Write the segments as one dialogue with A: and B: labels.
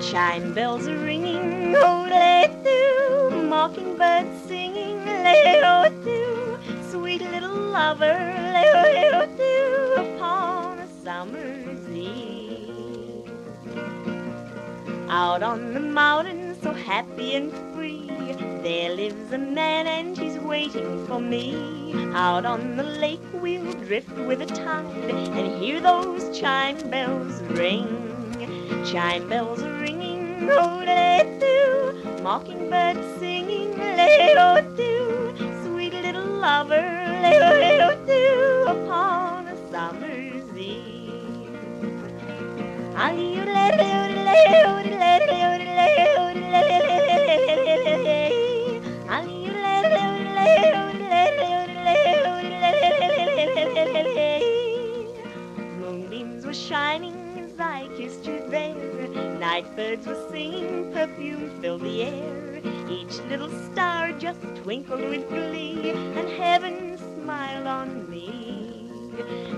A: Chime bells are ringing, oh, do, mockingbirds singing, lay do, sweet little lover, lay do, upon a summer's eve. Out on the mountain, so happy and free, there lives a man and he's waiting for me. Out on the lake we'll drift with the tide and hear those chime bells ring. Chime bells are ringing, oh-do, mockingbirds singing, lay-o-do, sweet little lover, lay-o-do, upon a summer's eve. Moonbeams were shining I kissed you there. Night birds were singing, perfume filled the air. Each little star just twinkled with glee, and heaven smiled on me.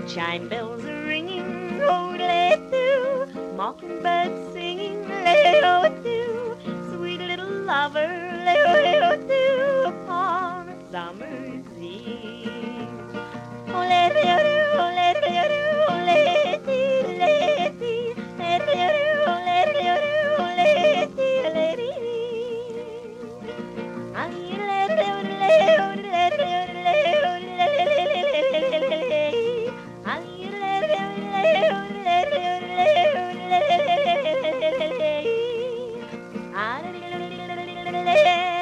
A: Chime bells are ringing, oh, do, mockingbirds singing, lay-o-do, sweet little lover, lay-o-do, upon a summer's eve. Oh, yeah.